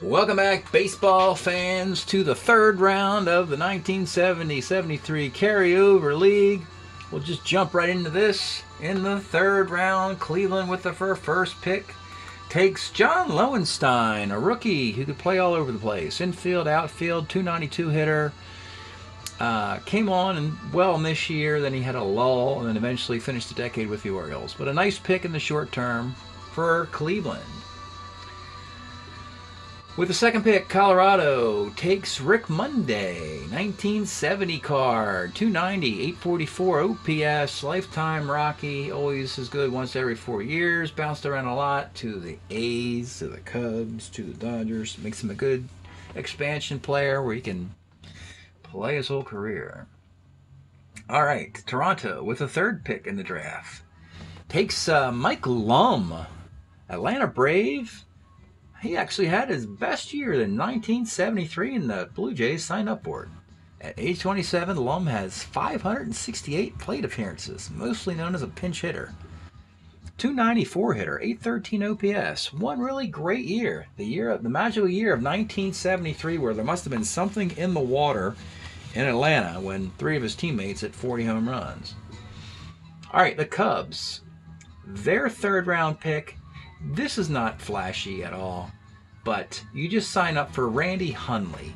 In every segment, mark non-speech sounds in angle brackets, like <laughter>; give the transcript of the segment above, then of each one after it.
Welcome back, baseball fans, to the third round of the 1970 73 Carryover League. We'll just jump right into this. In the third round, Cleveland with the first pick takes John Lowenstein, a rookie who could play all over the place. Infield, outfield, 292 hitter. Uh, came on and well this year, then he had a lull, and then eventually finished the decade with the Orioles. But a nice pick in the short term for Cleveland. With the second pick, Colorado takes Rick Monday, 1970 card, 290, 844 OPS, lifetime Rocky, always is good once every four years, bounced around a lot to the A's, to the Cubs, to the Dodgers, makes him a good expansion player where he can play his whole career. All right, Toronto with the third pick in the draft takes uh, Mike Lum, Atlanta Brave, he actually had his best year in 1973 in the Blue Jays sign up for it. At age 27, Lum has 568 plate appearances, mostly known as a pinch hitter. 294 hitter, 813 OPS. One really great year. The year of the magical year of 1973 where there must have been something in the water in Atlanta when three of his teammates hit 40 home runs. All right, the Cubs. Their third round pick this is not flashy at all, but you just sign up for Randy Hundley,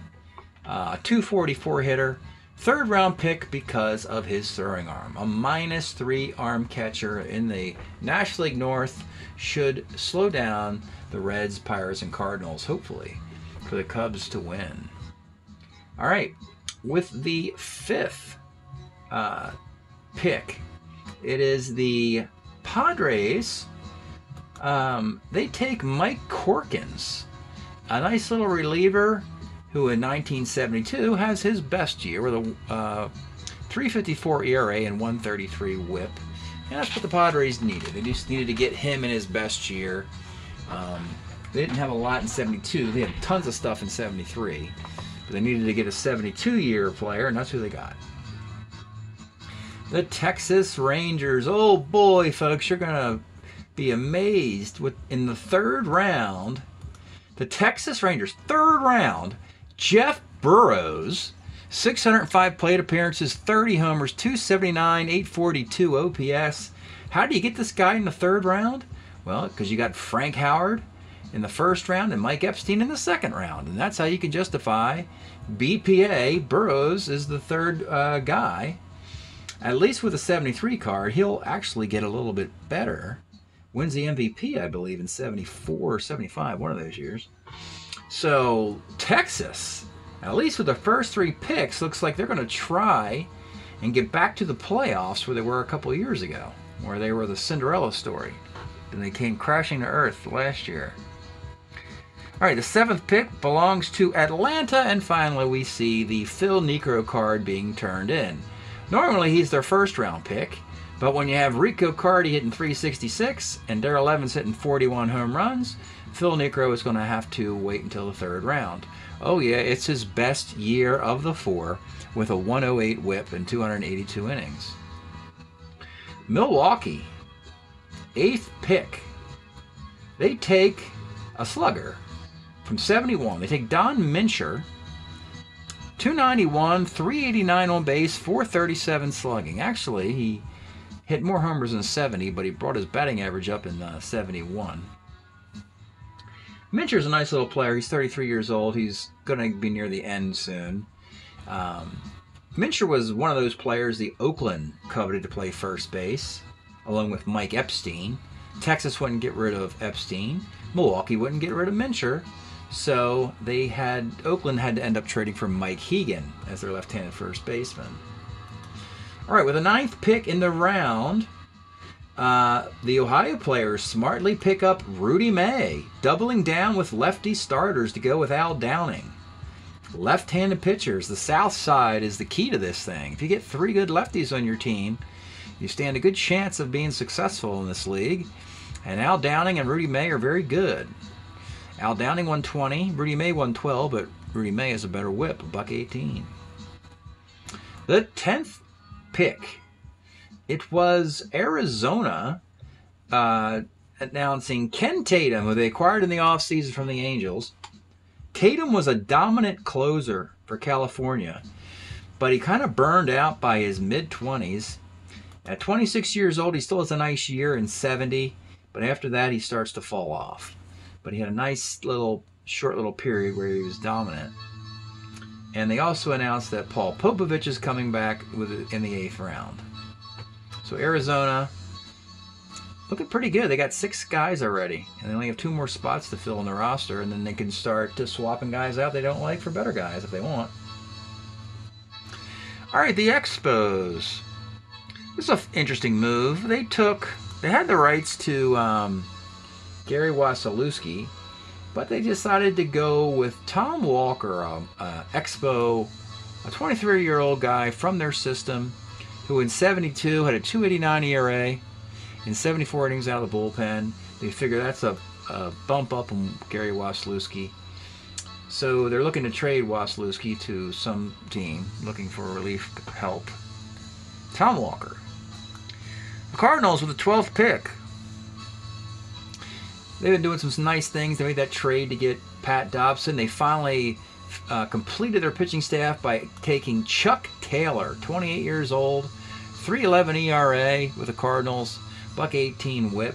uh, 244 hitter, third round pick because of his throwing arm. A minus three arm catcher in the National League North should slow down the Reds, Pirates, and Cardinals, hopefully, for the Cubs to win. All right, with the fifth uh, pick, it is the Padres um, they take Mike Corkins, a nice little reliever who in 1972 has his best year with a uh, 354 ERA and 133 whip. And that's what the Padres needed. They just needed to get him in his best year. Um, they didn't have a lot in 72. They had tons of stuff in 73. But they needed to get a 72 year player, and that's who they got. The Texas Rangers. Oh boy, folks, you're going to be amazed with in the third round, the Texas Rangers, third round, Jeff Burroughs, 605 plate appearances, 30 homers, 279, 842 OPS. How do you get this guy in the third round? Well, because you got Frank Howard in the first round and Mike Epstein in the second round. And that's how you can justify BPA. Burrows is the third uh, guy. At least with a 73 card, he'll actually get a little bit better wins the MVP, I believe, in 74 or 75, one of those years. So, Texas, at least with the first three picks, looks like they're going to try and get back to the playoffs where they were a couple years ago, where they were the Cinderella story. And they came crashing to earth last year. All right, the seventh pick belongs to Atlanta, and finally we see the Phil Niekro card being turned in. Normally he's their first round pick. But when you have Rico Carty hitting 366 and Darrell Evans hitting 41 home runs, Phil Niekro is going to have to wait until the third round. Oh, yeah, it's his best year of the four with a 108 whip and 282 innings. Milwaukee, eighth pick. They take a slugger from 71. They take Don Mincher, 291, 389 on base, 437 slugging. Actually, he hit more homers than 70, but he brought his batting average up in uh, 71. Mincher's a nice little player. He's 33 years old. He's going to be near the end soon. Um, Mincher was one of those players the Oakland coveted to play first base, along with Mike Epstein. Texas wouldn't get rid of Epstein. Milwaukee wouldn't get rid of Mincher. So they had Oakland had to end up trading for Mike Hegan as their left-handed first baseman. All right, with the ninth pick in the round, uh, the Ohio players smartly pick up Rudy May, doubling down with lefty starters to go with Al Downing. Left handed pitchers, the South side is the key to this thing. If you get three good lefties on your team, you stand a good chance of being successful in this league. And Al Downing and Rudy May are very good. Al Downing 120, Rudy May 112, but Rudy May has a better whip, a buck 18. The 10th pick. It was Arizona uh, announcing Ken Tatum, who they acquired in the offseason from the Angels. Tatum was a dominant closer for California, but he kind of burned out by his mid 20s. At 26 years old, he still has a nice year in 70, but after that, he starts to fall off. But he had a nice little, short little period where he was dominant. And they also announced that Paul Popovich is coming back with in the eighth round. So Arizona, looking pretty good. They got six guys already, and they only have two more spots to fill in the roster, and then they can start to swapping guys out they don't like for better guys if they want. All right, the Expos. This is an interesting move. They took, they had the rights to um, Gary Wasilewski, but they decided to go with Tom Walker, a, a Expo, a 23 year old guy from their system who in 72 had a 289 ERA in 74 innings out of the bullpen. They figure that's a, a bump up on Gary Wasilewski. So they're looking to trade Wasilewski to some team looking for relief help. Tom Walker. The Cardinals with the 12th pick. They've been doing some nice things. They made that trade to get Pat Dobson. They finally uh, completed their pitching staff by taking Chuck Taylor, 28 years old, 311 ERA with the Cardinals, buck 18 whip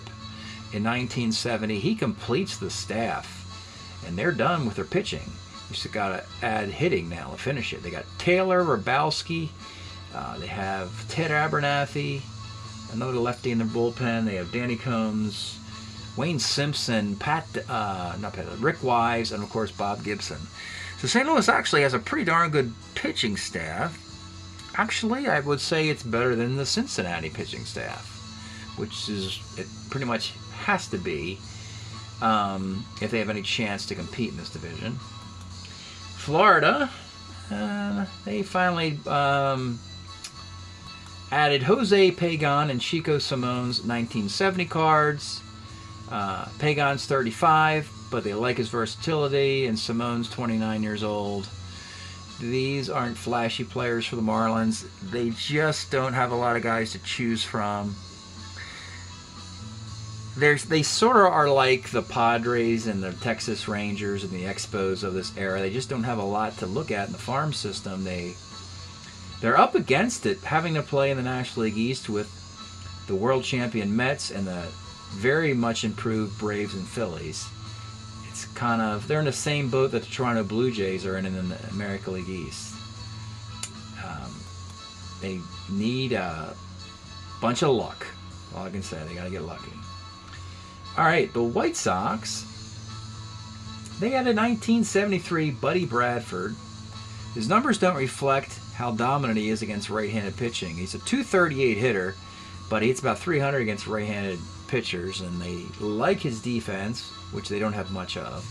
in 1970. He completes the staff, and they're done with their pitching. You just got to add hitting now to finish it. They got Taylor, Hrabosky, uh, they have Ted Abernathy, another lefty in their bullpen. They have Danny Combs, Wayne Simpson, Pat, uh, not Pat, Rick Wise, and of course Bob Gibson. So St. Louis actually has a pretty darn good pitching staff. Actually, I would say it's better than the Cincinnati pitching staff, which is it pretty much has to be um, if they have any chance to compete in this division. Florida, uh, they finally um, added Jose Pagan and Chico Salmon's 1970 cards. Uh, Pagan's 35, but they like his versatility, and Salmon's 29 years old. These aren't flashy players for the Marlins. They just don't have a lot of guys to choose from. There's, they sort of are like the Padres and the Texas Rangers and the Expos of this era. They just don't have a lot to look at in the farm system. They they're up against it, having to play in the National League East with the world champion Mets and the very much improved Braves and Phillies. It's kind of they're in the same boat that the Toronto Blue Jays are in in the American League East. Um, they need a bunch of luck. All I can say, they got to get lucky. All right, the White Sox. They had a 1973 Buddy Bradford. His numbers don't reflect how dominant he is against right-handed pitching. He's a 238 hitter, but he hits about 300 against right-handed pitchers, and they like his defense, which they don't have much of.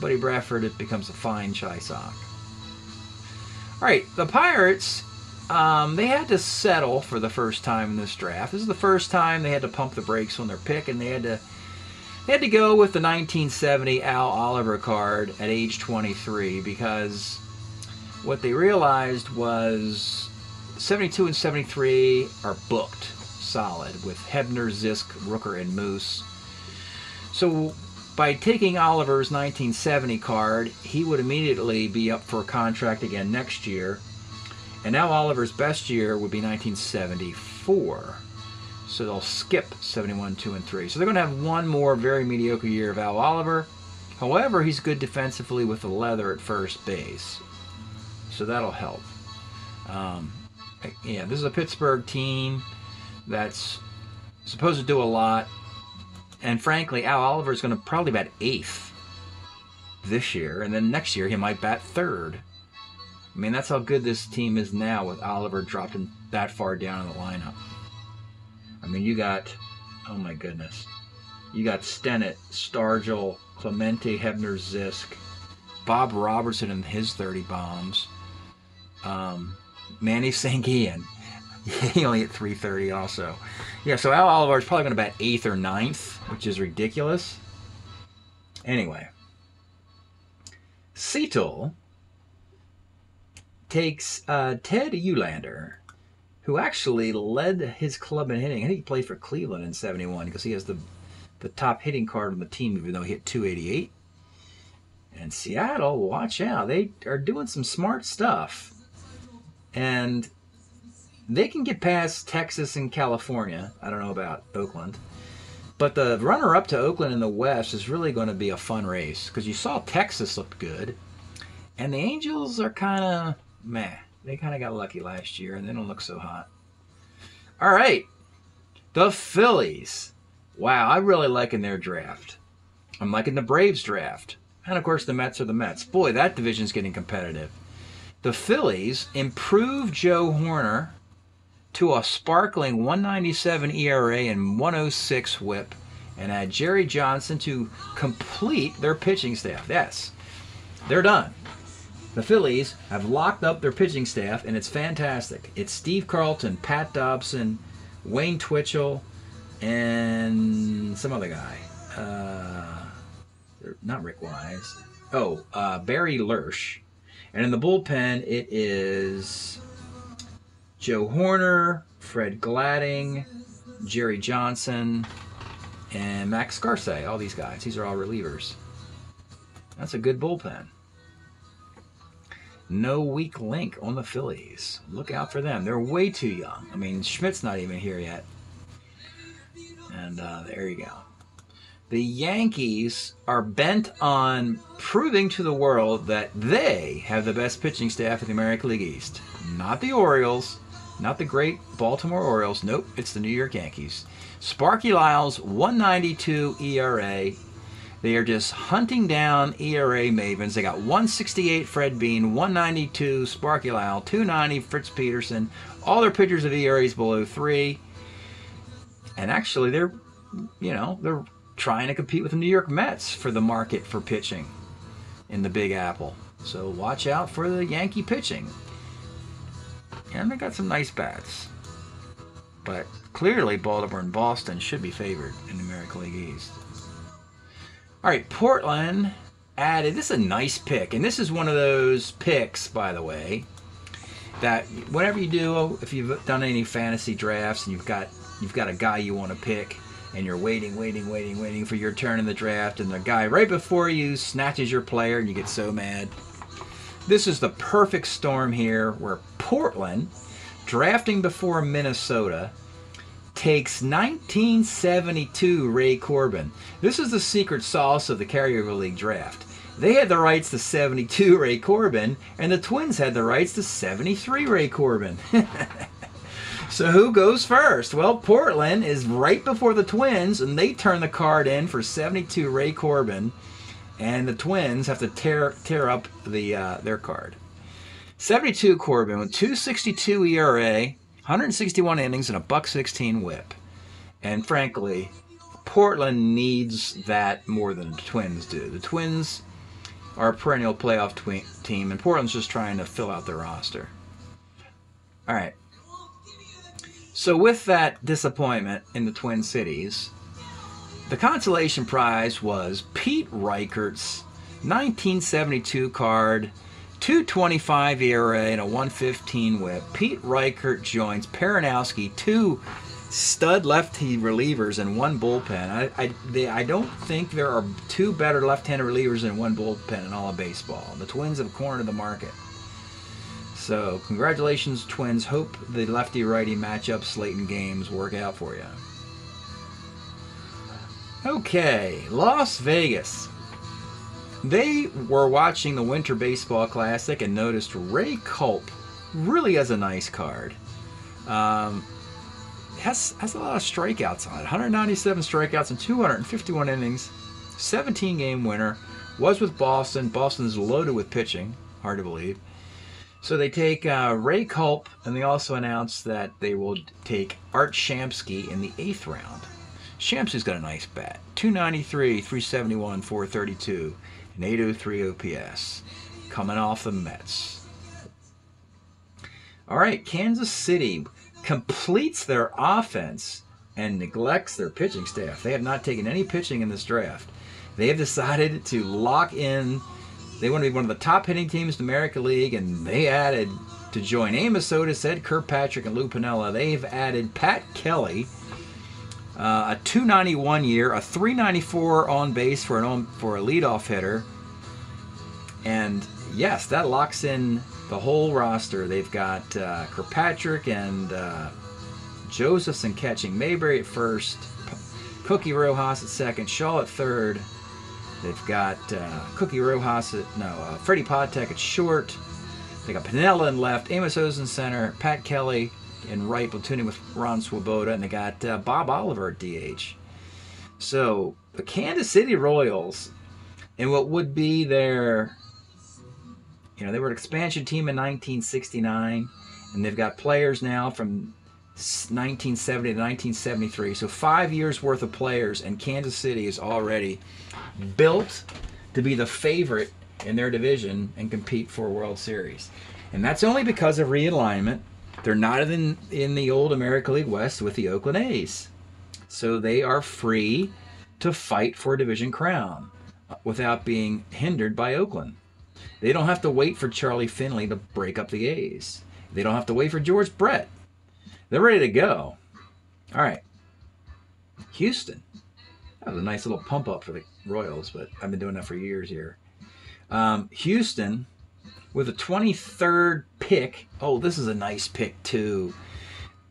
Buddy Bradford it becomes a fine chai sock. All right, the Pirates. Um, they had to settle for the first time in this draft. This is the first time they had to pump the brakes on their pick, and they had to they had to go with the 1970 Al Oliver card at age 23 because what they realized was 72 and 73 are booked solid with Hebner, Zisk, Rooker, and Moose. So by taking Oliver's 1970 card, he would immediately be up for a contract again next year. And now Oliver's best year would be 1974. So they'll skip 71, 2, and 3. So they're going to have one more very mediocre year of Al Oliver. However, he's good defensively with the leather at first base. So that'll help. Um, yeah, this is a Pittsburgh team that's supposed to do a lot. And frankly, Al Oliver is going to probably bat eighth this year, and then next year he might bat third. I mean, that's how good this team is now with Oliver dropping that far down in the lineup. I mean, you got, oh my goodness, you got Stennett, Stargell, Clemente, Hebner, Zisk, Bob Robertson and his 30 bombs, um, Manny Sanguillen. <laughs> he only hit 330 also. Yeah, so Al Oliver is probably going to bat eighth or ninth, which is ridiculous. Anyway, Seattle takes uh, Ted Uhlaender, who actually led his club in hitting. I think he played for Cleveland in 71 because he has the, the top hitting card on the team, even though he hit 288. And Seattle, watch out. They are doing some smart stuff. And they can get past Texas and California. I don't know about Oakland. But the runner up to Oakland in the West is really going to be a fun race because you saw Texas looked good. And the Angels are kind of meh. They kind of got lucky last year and they don't look so hot. All right. The Phillies. Wow, I really liking their draft. I'm liking the Braves draft. And of course, the Mets are the Mets. Boy, that division's getting competitive. The Phillies improved Joe Hoerner to a sparkling 197 ERA and 106 whip and add Jerry Johnson to complete their pitching staff. Yes, they're done. The Phillies have locked up their pitching staff, and it's fantastic. It's Steve Carlton, Pat Dobson, Wayne Twitchell, and some other guy. Uh, not Rick Wise. Oh, uh, Barry Lersch. And in the bullpen, it is Joe Hoerner, Fred Gladding, Jerry Johnson, and Max Scarce. All these guys. These are all relievers. That's a good bullpen. No weak link on the Phillies. Look out for them. They're way too young. I mean, Schmidt's not even here yet. And uh, there you go. The Yankees are bent on proving to the world that they have the best pitching staff in the American League East. Not the Orioles, not the great Baltimore Orioles. Nope, it's the New York Yankees. Sparky Lyles, 192 ERA. They are just hunting down ERA mavens. They got 168 Fred Beene, 192 Sparky Lyle, 290 Fritz Peterson. All their pitchers of ERAs below three. And actually, they're, you know, they're trying to compete with the New York Mets for the market for pitching in the Big Apple. So watch out for the Yankee pitching. And they got some nice bats. But clearly, Baltimore and Boston should be favored in the American League East. All right, Portland added. This is a nice pick, and this is one of those picks, by the way, that whatever you do, if you've done any fantasy drafts and you've got you've got a guy you want to pick, and you're waiting, waiting, waiting, waiting for your turn in the draft, and the guy right before you snatches your player, and you get so mad. This is the perfect storm here, where Portland, drafting before Minnesota, takes 1972 Ray Corbin. This is the secret sauce of the Carrier League draft. They had the rights to 72 Ray Corbin, and the Twins had the rights to 73 Ray Corbin. <laughs> so who goes first? Well, Portland is right before the Twins, and they turn the card in for 72 Ray Corbin, and the Twins have to tear tear up the uh, their card. 72 Corbin with 262 ERA, 161 innings, and a buck 16 whip. And frankly, Portland needs that more than the Twins do. The Twins are a perennial playoff twi- team, and Portland's just trying to fill out their roster. All right. So, with that disappointment in the Twin Cities, the consolation prize was Pete Reichert's 1972 card 225 ERA and a 115 whip. Pete Reichert joins Perranoski, two stud lefty relievers and one bullpen. I, I, they, I don't think there are two better left-handed relievers in one bullpen in all of baseball. The Twins have cornered the market. So congratulations, Twins. Hope the lefty-righty matchup late in games work out for you. Okay, Las Vegas. They were watching the Winter Baseball Classic and noticed Ray Culp really has a nice card. Um, has has a lot of strikeouts on it. 197 strikeouts in 251 innings, 17 game winner. Was with Boston. Boston's loaded with pitching. Hard to believe. So they take uh, Ray Culp, and they also announce that they will take Art Shamsky in the eighth round. Shamsky's got a nice bat. 293, 371, 432 an 803 OPS, coming off the Mets. All right, Kansas City completes their offense and neglects their pitching staff. They have not taken any pitching in this draft. They have decided to lock in. They want to be one of the top hitting teams in the American League, and they added to join Amos Otis, Ed Kirkpatrick, and Lou Piniella. They've added Pat Kelly, uh, a 291 year, a 394 on base for an on, for a leadoff hitter, And yes, that locks in the whole roster. They've got uh, Kirkpatrick and uh, Josephson catching, Mayberry at first, Cookie Rojas at second, Shaw at third. They've got uh, Cookie Rojas at no, uh, Freddie Patek at short. They got Piniella in left, Amos Oz in center, Pat Kelly in right, platooning with Ron Swoboda, and they got uh, Bob Oliver at DH. So the Kansas City Royals, in what would be their, you know, they were an expansion team in 1969, and they've got players now from 1970 to 1973. So five years worth of players, and Kansas City is already built to be the favorite in their division and compete for a World Series. And that's only because of realignment. They're not in, in the old America League West with the Oakland A's. So they are free to fight for a division crown without being hindered by Oakland. They don't have to wait for Charlie Finley to break up the A's. They don't have to wait for George Brett. They're ready to go. All right. Houston. That was a nice little pump up for the Royals, but I've been doing that for years here. Um, Houston with a 23rd pick. Oh, this is a nice pick, too.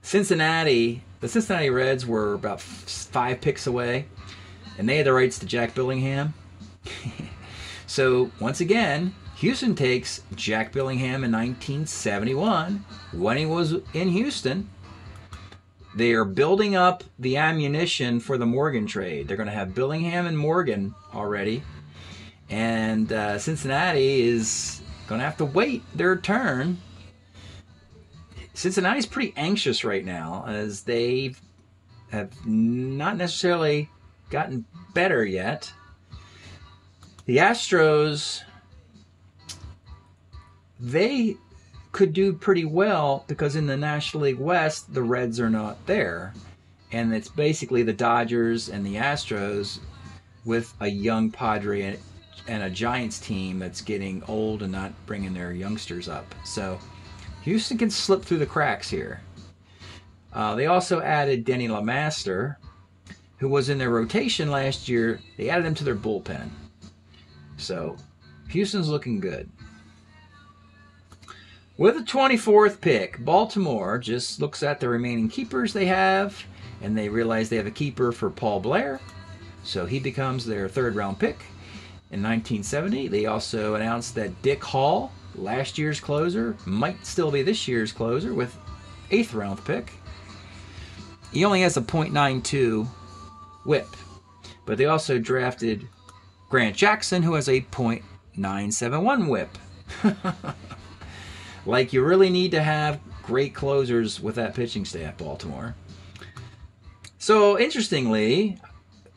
Cincinnati, the Cincinnati Reds were about five picks away, and they had the rights to Jack Billingham. <laughs> so, once again, Houston takes Jack Billingham in 1971 when he was in Houston. They are building up the ammunition for the Morgan trade. They're going to have Billingham and Morgan already. And uh, Cincinnati is to have to wait their turn. Cincinnati's pretty anxious right now as they have not necessarily gotten better yet. The Astros, they could do pretty well because in the National League West, the Reds are not there. And it's basically the Dodgers and the Astros with a young Padre and a Giants team that's getting old and not bringing their youngsters up. So Houston can slip through the cracks here. Uh, they also added Denny Lemaster, who was in their rotation last year. They added him to their bullpen. So Houston's looking good. With the 24th pick, Baltimore just looks at the remaining keepers they have, and they realize they have a keeper for Paul Blair. So he becomes their third round pick. In 1970, they also announced that Dick Hall, last year's closer, might still be this year's closer with eighth round pick. He only has a .92 whip, but they also drafted Grant Jackson, who has a .971 whip. <laughs> like you really need to have great closers with that pitching staff, Baltimore. So interestingly,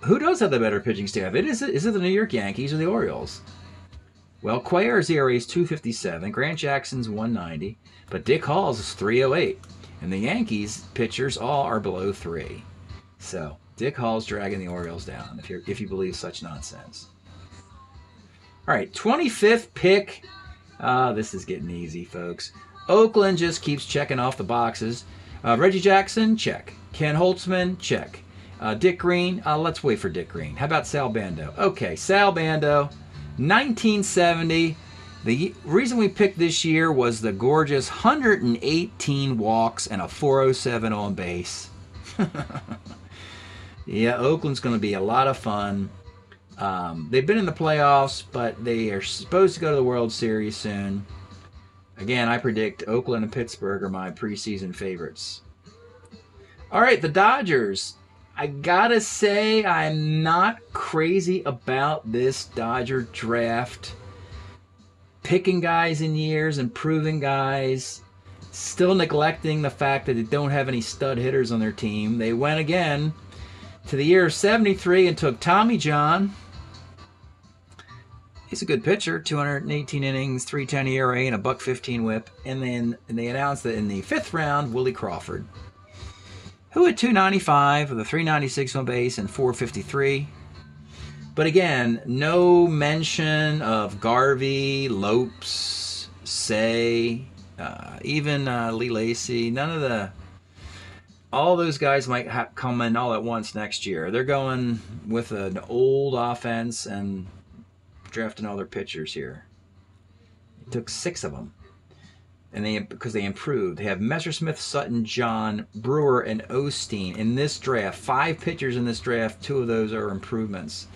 who does have the better pitching staff? It is, is it the New York Yankees or the Orioles? Well, Cuellar's ERA is 257, Grant Jackson's 190, but Dick Hall's is 308. And the Yankees pitchers all are below three. So Dick Hall's dragging the Orioles down, if you if you believe such nonsense. All right, 25th pick. Ah, this is getting easy, folks. Oakland just keeps checking off the boxes. Uh, Reggie Jackson, check. Ken Holtzman, check. Uh, Dick Green, uh, let's wait for Dick Green. How about Sal Bando? Okay, Sal Bando, 1970. The reason we picked this year was the gorgeous 118 walks and a 407 on base. <laughs> yeah, Oakland's going to be a lot of fun. Um, they've been in the playoffs, but they are supposed to go to the World Series soon. Again, I predict Oakland and Pittsburgh are my preseason favorites. All right, the Dodgers. I gotta say, I'm not crazy about this Dodger draft. Picking guys in years, improving guys, still neglecting the fact that they don't have any stud hitters on their team. They went again to the year of 73 and took Tommy John. He's a good pitcher, 218 innings, 310 ERA, and a buck 15 whip. And then they announced that in the fifth round, Willie Crawford who had 295 with a 396 on base and 453. But again, no mention of Garvey, Lopes, Cey, uh, even uh, Lee Lacy. None of the. All those guys might come in all at once next year. They're going with an old offense and drafting all their pitchers here. It took six of them, and they because they improved. They have Messersmith, Sutton, John, Brewer, and Osteen in this draft. Five pitchers in this draft. Two of those are improvements,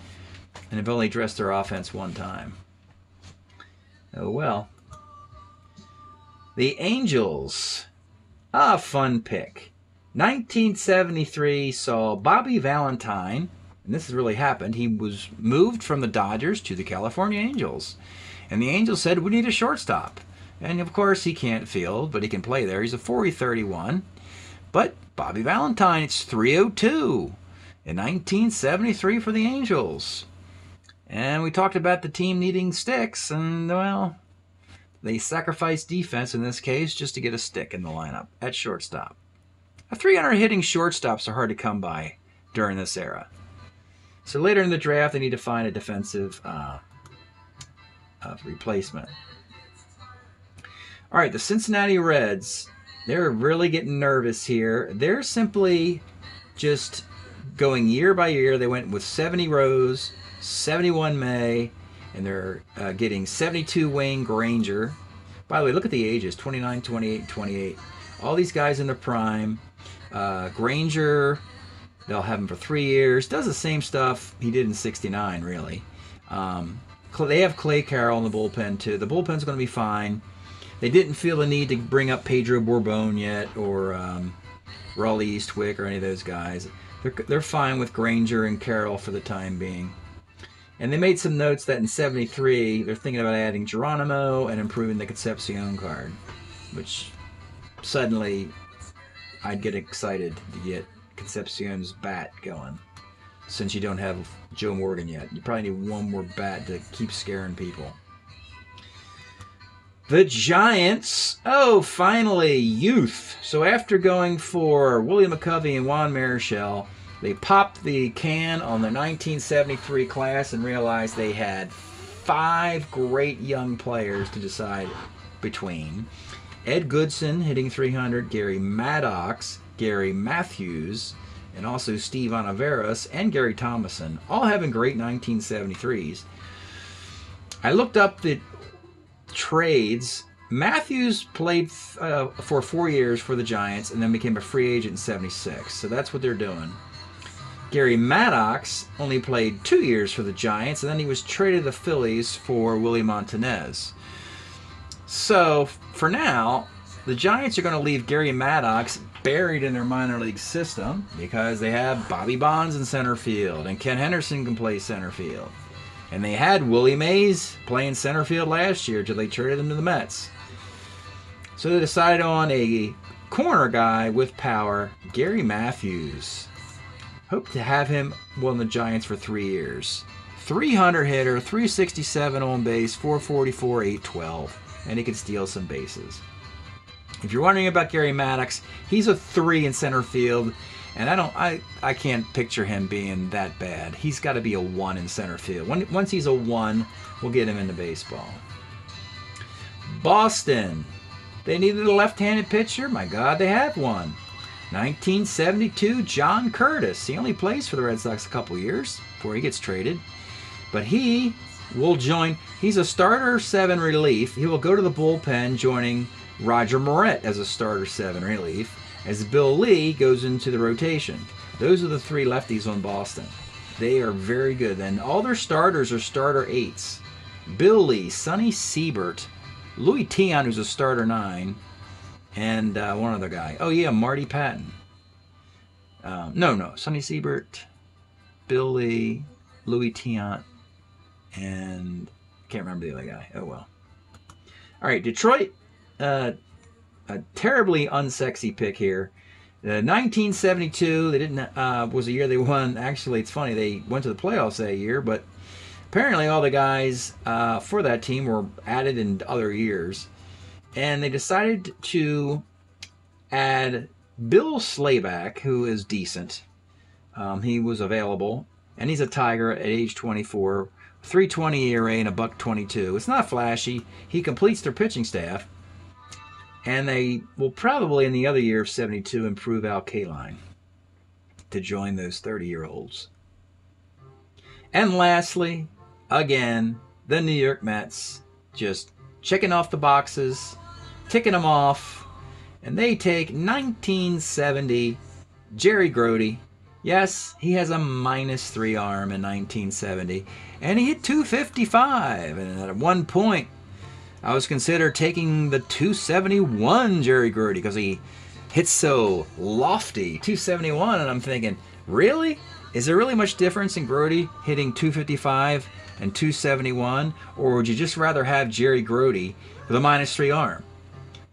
and have only dressed their offense one time. Oh well. The Angels. A fun pick. 1973 saw Bobby Valentine, and this has really happened. He was moved from the Dodgers to the California Angels. And the Angels said, We need a shortstop. And of course, he can't field, but he can play there. He's a 40 31. But Bobby Valentine, it's 302 in 1973 for the Angels. And we talked about the team needing sticks, and well, they sacrificed defense in this case just to get a stick in the lineup at shortstop. A 300 hitting shortstops are hard to come by during this era. So later in the draft, they need to find a defensive uh, uh, replacement. All right, the Cincinnati Reds, they're really getting nervous here. They're simply just going year by year. They went with 70 Rose, 71 May, and they're uh, getting 72 Wayne Granger. By the way, look at the ages 29, 28, 28. All these guys in the prime. Uh, Granger, they'll have him for three years. Does the same stuff he did in 69, really. Um, they have Clay Carroll in the bullpen, too. The bullpen's going to be fine. They didn't feel the need to bring up Pedro Borbon yet or um, Rawly Eastwick or any of those guys. They're, they're fine with Granger and Carroll for the time being. And they made some notes that in 73, they're thinking about adding Geronimo and improving the Concepcion card, which suddenly I'd get excited to get Concepcion's bat going. Since you don't have Joe Morgan yet, you probably need one more bat to keep scaring people. The Giants. Oh, finally, youth. So after going for William McCovey and Juan Marichal, they popped the can on the 1973 class and realized they had five great young players to decide between. Ed Goodson hitting 300, Gary Maddox, Gary Matthews, and also Steve Ontiveros and Gary Thomasson, all having great 1973s. I looked up the trades. Matthews played uh, for four years for the Giants and then became a free agent in 76. So that's what they're doing. Gary Maddox only played two years for the Giants, and then he was traded to the Phillies for Willie Montanez. So, for now, the Giants are going to leave Gary Maddox buried in their minor league system because they have Bobby Bonds in center field, and Ken Henderson can play center field. And they had Willie Mays playing center field last year until they traded him to the Mets. So they decided on a corner guy with power, Gary Matthews. Hope to have him on the Giants for three years. 300 hitter, 367 on base, 444, 812, and he can steal some bases. If you're wondering about Gary Maddox, he's a three in center field, and I don't, I, I can't picture him being that bad. He's got to be a one in center field. When, once he's a one, we'll get him into baseball. Boston, they needed a left-handed pitcher. My God, they have one. 1972, John Curtis. He only plays for the Red Sox a couple years before he gets traded. But he will join, he's a starter seven relief. He will go to the bullpen, joining Roger Moret as a starter seven relief, as Bill Lee goes into the rotation. Those are the three lefties on Boston. They are very good. And all their starters are starter eights. Bill Lee, Sonny Siebert, Louis Tiant, who's a starter nine, and uh, one other guy. Oh yeah, Marty Pattin. Um, no, no, Sonny Siebert, Bill Lee, Louis Tiant, and can't remember the other guy. Oh well. All right, Detroit. Uh, a terribly unsexy pick here. Uh, 1972, they didn't uh, was a year they won. Actually, it's funny they went to the playoffs that year, but apparently all the guys uh, for that team were added in other years and they decided to add Bill Slayback, who is decent. Um, he was available, and he's a Tiger at age 24, 320 ERA and a buck 22. It's not flashy. He completes their pitching staff, and they will probably in the other year of 72 improve Al Kaline to join those 30 year olds. And lastly, again, the New York Mets just checking off the boxes, ticking them off, and they take 1970 Jerry Grote. Yes, he has a minus three arm in 1970, and he hit 255. And at one point, I was considered taking the 271 Jerry Grote because he hits so lofty, 271, and I'm thinking, really? Is there really much difference in Grote hitting 255 and 271, or would you just rather have Jerry Grote with a minus three arm?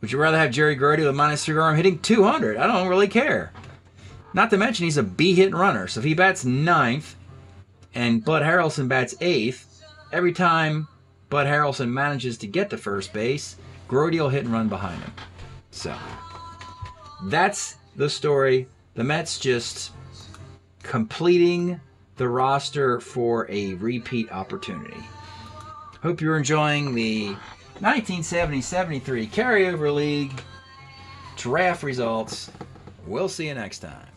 Would you rather have Jerry Grote with a minus three arm hitting 200? I don't really care. Not to mention he's a B hit runner, so if he bats ninth and Bud Harrelson bats eighth, every time Bud Harrelson manages to get to first base, Grote will hit and run behind him. So that's the story. The Mets just completing the roster for a repeat opportunity. Hope you're enjoying the 1970-73 Carryover League draft results. We'll see you next time.